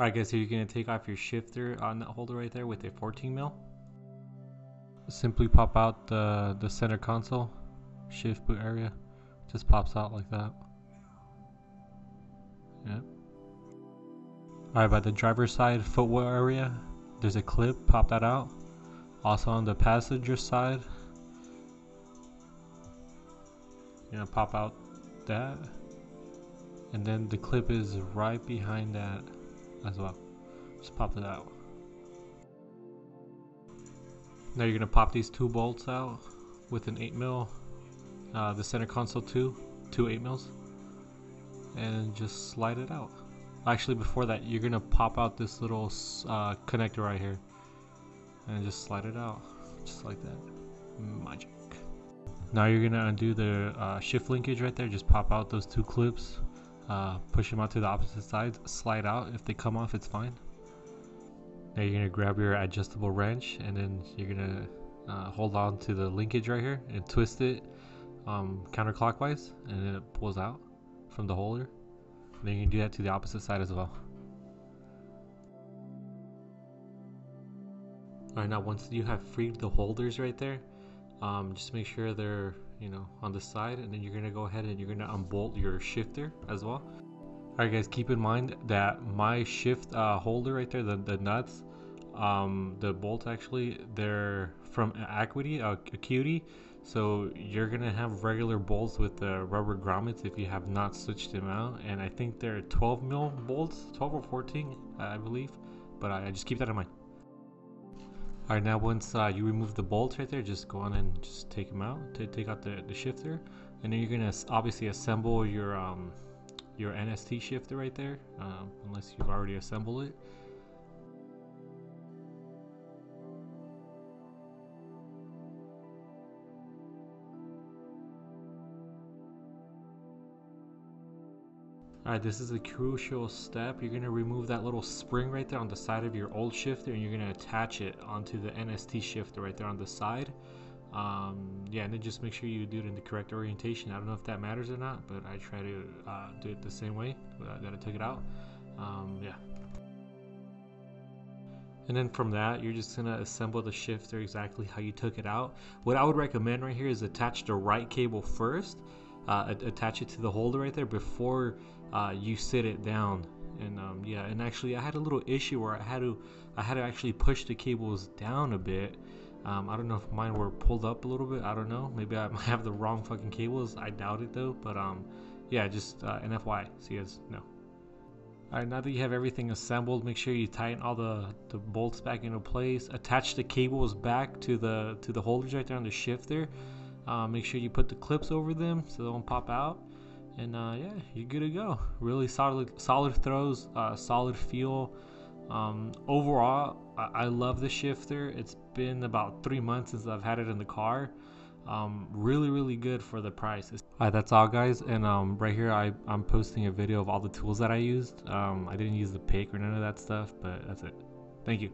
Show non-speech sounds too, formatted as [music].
Alright guys, so you're going to take off your shifter on that holder right there with a 14 mil. Simply pop out the, the center console, shift boot area. Just pops out like that. Yep. Alright, by the driver's side footwell area, there's a clip, pop that out. Also on the passenger side, you're gonna pop out that. And then the clip is right behind that as well. Just pop it out. Now you're gonna pop these two bolts out with an 8 mil, uh, the center console two, two 8 mils, and just slide it out. Actually, before that, you're gonna pop out this little uh, connector right here, and just slide it out, just like that. Magic. Now you're gonna undo the uh, shift linkage right there. Just pop out those two clips uh, push them out to the opposite sides, slide out. If they come off, it's fine. Now you're gonna grab your adjustable wrench and then you're gonna uh, hold on to the linkage right here and twist it um, counterclockwise and then it pulls out from the holder. then you can do that to the opposite side as well. Alright, now once you have freed the holders right there, um, just make sure they're you know on the side and then you're gonna go ahead and you're gonna unbolt your shifter as well. Alright guys keep in mind that my shift uh, holder right there the, the nuts um, the bolts actually they're from Acuity, uh, Acuity. So you're gonna have regular bolts with the rubber grommets if you have not switched them out. And I think they're 12 mil bolts 12 or 14 I believe. But I, I just keep that in mind Alright, now once uh, you remove the bolts right there, just go on and just take them out. To take out the, the shifter, and then you're gonna obviously assemble your um, your NST shifter right there, um, unless you've already assembled it. Alright, this is a crucial step. You're going to remove that little spring right there on the side of your old shifter and you're going to attach it onto the NST shifter right there on the side. Um, yeah, and then just make sure you do it in the correct orientation. I don't know if that matters or not, but I try to uh, do it the same way that I took it out. Um, yeah. And then from that, you're just gonna assemble the shifter exactly how you took it out. What I would recommend right here is attach the right cable first, uh, attach it to the holder right there before uh, you sit it down. And um, yeah and actually I had a little issue where I had to I had to actually push the cables down a bit. Um, I don't know if mine were pulled up a little bit. I don't know. Maybe I [laughs] might have the wrong fucking cables. I doubt it though. But um yeah just uh, an FY so you guys know Alright, now that you have everything assembled, make sure you tighten all the, the bolts back into place. Attach the cables back to the to the holders right there on the shifter. Uh, make sure you put the clips over them so they don't pop out and uh, yeah, you're good to go. Really solid, solid throws, uh, solid feel. Um, overall, I, I, love the shifter. It's been about three months since I've had it in the car. Um, really, really good for the price. Alright, that's all, guys. And um, right here, I, I'm posting a video of all the tools that I used. Um, I didn't use the pick or none of that stuff, but that's it. Thank you.